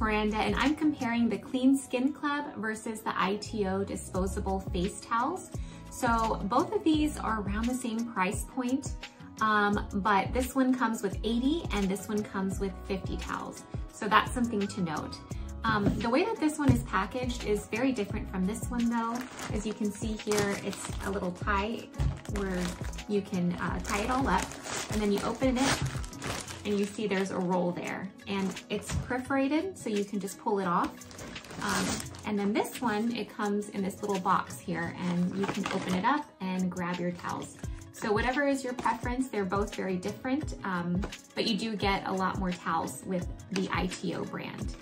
Miranda and I'm comparing the Clean Skin Club versus the ITO disposable face towels. So both of these are around the same price point, um, but this one comes with 80 and this one comes with 50 towels. So that's something to note. Um, the way that this one is packaged is very different from this one though. As you can see here, it's a little tie where you can uh, tie it all up and then you open it and you see there's a roll there and it's perforated so you can just pull it off. Um, and then this one, it comes in this little box here and you can open it up and grab your towels. So whatever is your preference, they're both very different, um, but you do get a lot more towels with the ITO brand.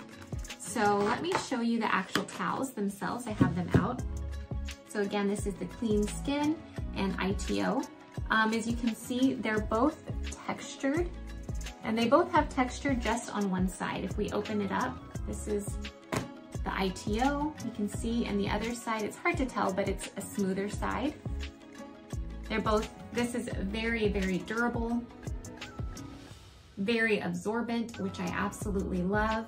So let me show you the actual towels themselves. I have them out. So again, this is the Clean Skin and ITO. Um, as you can see, they're both textured and they both have texture just on one side. If we open it up, this is the ITO, you can see, and the other side, it's hard to tell, but it's a smoother side. They're both, this is very, very durable, very absorbent, which I absolutely love.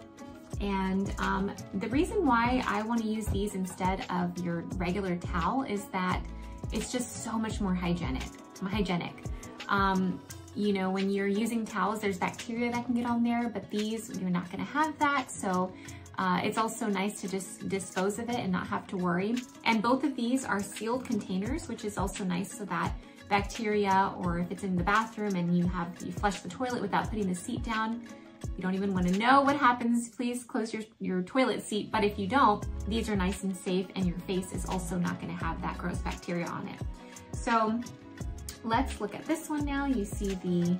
And um, the reason why I wanna use these instead of your regular towel is that it's just so much more hygienic. hygienic. Um, you know, when you're using towels, there's bacteria that can get on there, but these, you're not gonna have that. So uh, it's also nice to just dispose of it and not have to worry. And both of these are sealed containers, which is also nice so that bacteria or if it's in the bathroom and you have, you flush the toilet without putting the seat down, you don't even want to know what happens, please close your, your toilet seat. But if you don't, these are nice and safe and your face is also not going to have that gross bacteria on it. So let's look at this one now. You see the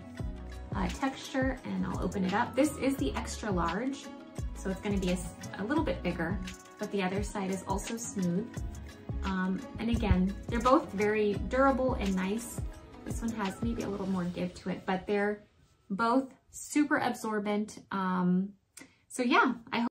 uh, texture and I'll open it up. This is the extra large, so it's going to be a, a, little bit bigger, but the other side is also smooth. Um, and again, they're both very durable and nice. This one has maybe a little more give to it, but they're both super absorbent. Um, so yeah, I hope